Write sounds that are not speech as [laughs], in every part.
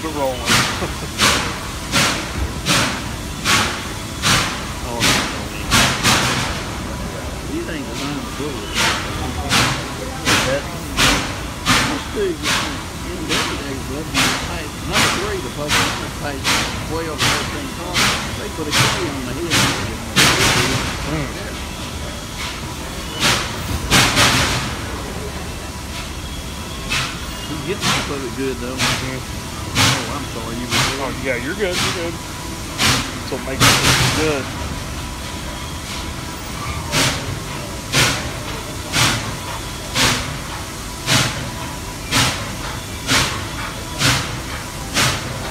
keep it rolling. [laughs] oh, These ain't the but number three, the twelve, they put a key on the head. Mm. You get off of it good though. Oh, I'm sorry, you were Oh, yeah, you're good. You're good. So it makes it good.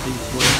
He's